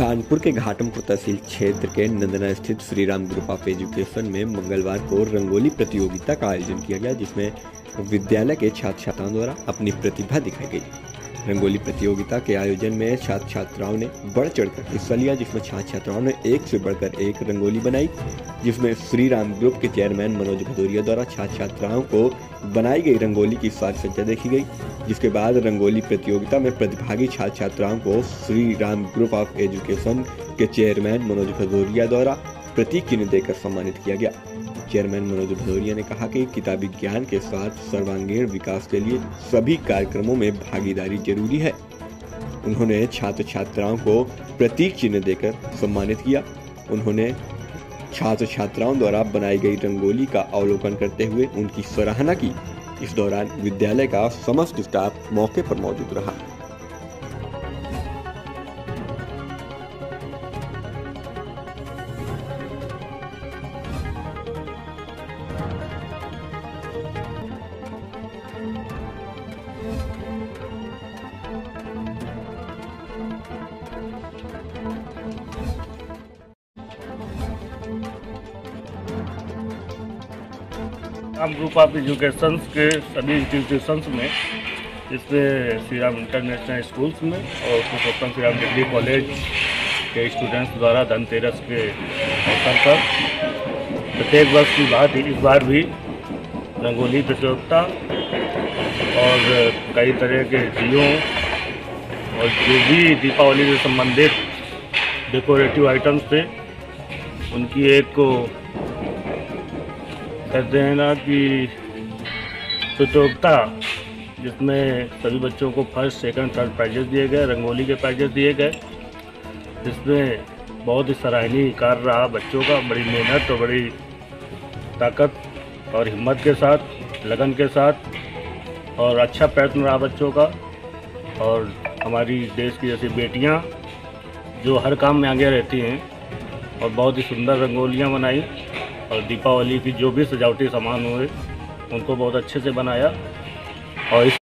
कानपुर के घाटमपुर तहसील क्षेत्र के नंदना स्थित Shri Ram group of education में मंगलवार को रंगोली प्रतियोगिता का आयोजन किया गया, जिसमें विद्यालय के छात्र छात्राओं द्वारा अपनी प्रतिभा दिखाई गई। रंगोली प्रतियोगिता के आयोजन में छात्र छात्राओं ने बढ़ चढ़कर हिस्सा लिया, जिसमें छात्र छात्राओं ने एक से बढ़कर एक रंगोली बनाई, जिसमें श्री राम ग्रुप के चेयरमैन मनोज भदौरिया द्वारा छात्र छात्राओं को बनाई गई रंगोली की साज सज्जा देखी गई, जिसके बाद रंगोली प्रतियोगिता में प्रतिभागी छात्र छात्राओं को Shri Ram group of education के चेयरमैन मनोज भदौरिया द्वारा प्रतीक चिन्ह देकर सम्मानित किया गया। चेयरमैन मनोज भदौरिया ने कहा कि किताबी ज्ञान के साथ सर्वांगीण विकास के लिए सभी कार्यक्रमों में भागीदारी ज़रूरी है। उन्होंने छात्र छात्राओं को प्रतीक चिन्ह देकर सम्मानित किया। उन्होंने छात्र छात्राओं द्वारा बनाई गई रंगोली का अवलोकन करते हुए उनकी सराहना की। इस दौरान विद्यालय का समस्त स्टाफ मौके पर मौजूद रहा। राम ग्रुप ऑफ़ एजुकेशन के सभी इंस्टीट्यूशंस में इसमें श्री राम इंटरनेशनल स्कूल्स में और पुरुषोत्तम श्री राम डिग्री कॉलेज के स्टूडेंट्स द्वारा धनतेरस के अवसर पर। प्रत्येक वर्ष की बात ही, इस बार भी रंगोली प्रतियोगिता और कई तरह के दियों और जो भी दीपावली से संबंधित डेकोरेटिव आइटम्स थे, उनकी एक को कहते हैं ना कि प्रतियोगिता जिसमें सभी बच्चों को फ़र्स्ट सेकंड थर्ड प्राइजेस दिए गए, रंगोली के प्राइजेस दिए गए, जिसमें बहुत ही सराहनीय कार्य रहा बच्चों का, बड़ी मेहनत और बड़ी ताकत और हिम्मत के साथ, लगन के साथ और अच्छा प्रयत्न रहा बच्चों का। और हमारी देश की जैसी बेटियाँ जो हर काम में आगे रहती हैं और बहुत ही सुंदर रंगोलियाँ बनाई। और दीपावली की जो भी सजावटी सामान हुए, उनको बहुत अच्छे से बनाया। और इस